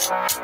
Thank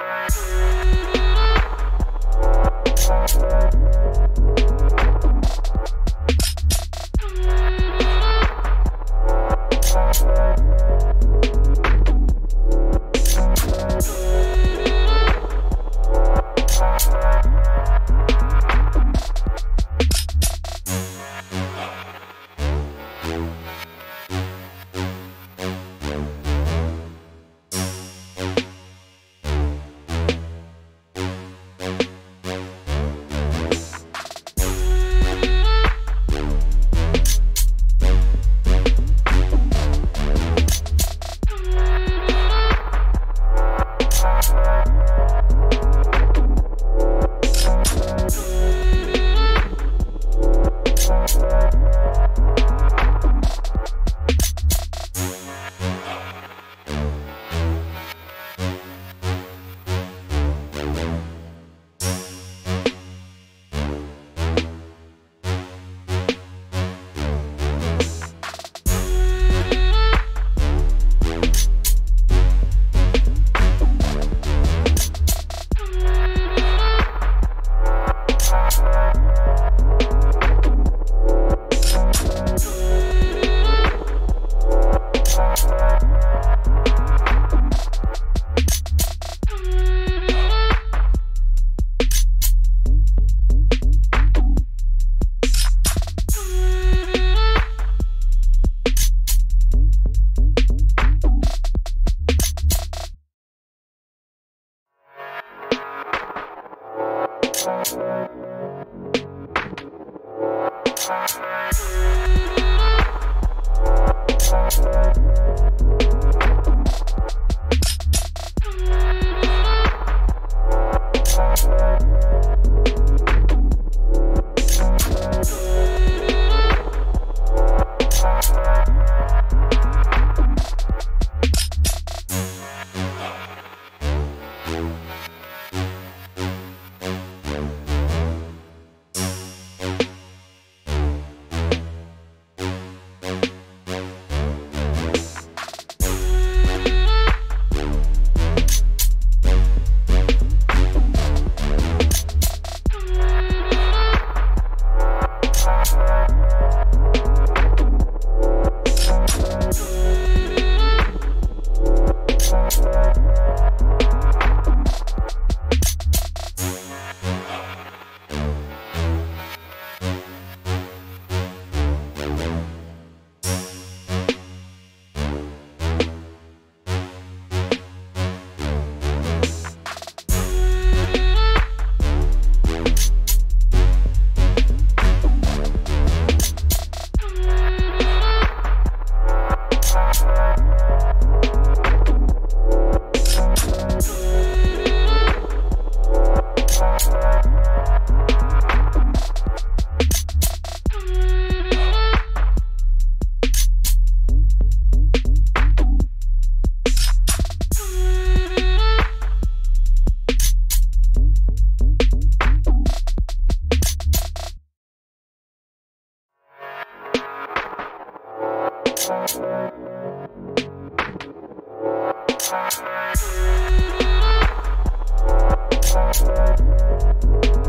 Thank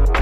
you.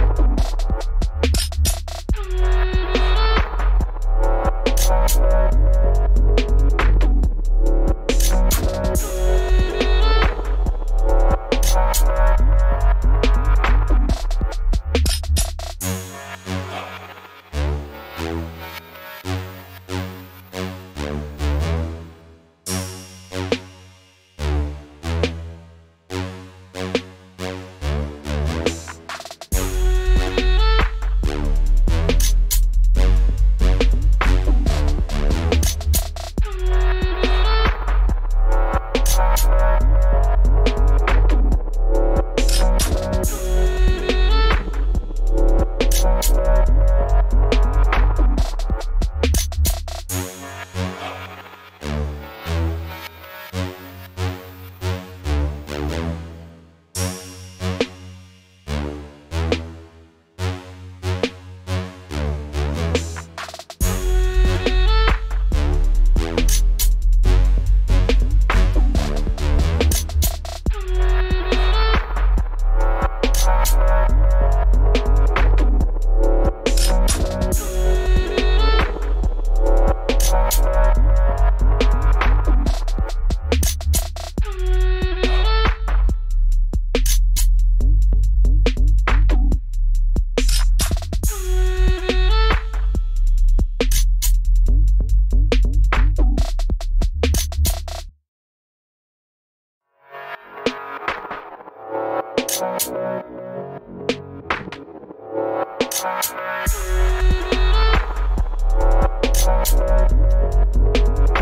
you